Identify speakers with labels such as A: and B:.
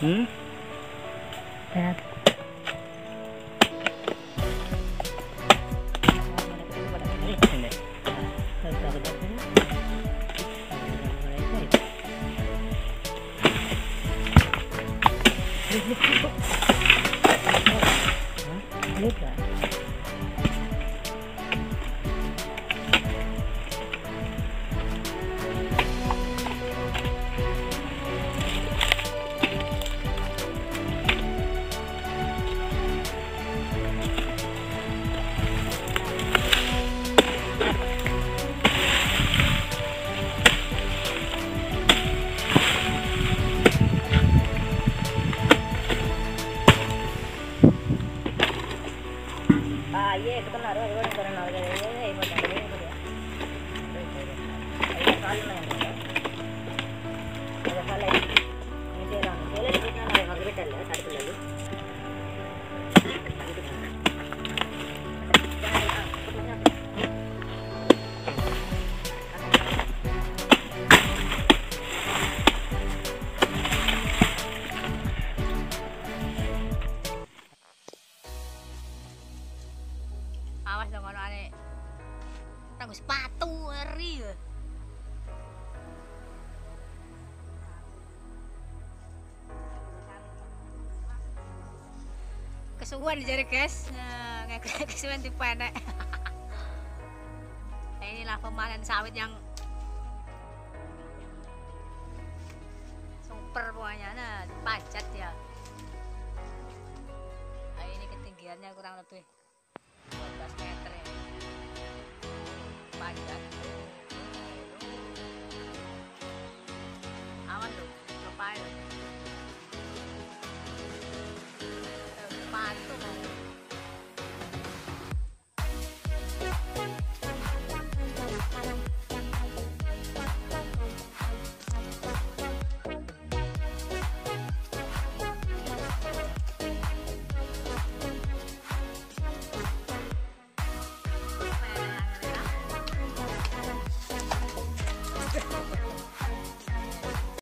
A: Hmm?
B: Bad. Look at that. ayer con la rueda, yo. Awas dong ono ane. Tangguh sepatu eri. Kesuwen jare guys. Kesuwen di penek. Nah, inilah pemanen sawit yang super pokoknya nah pajat ya nah, ini ketinggiannya kurang lebih 12 meter ya panjang aman tuh lepas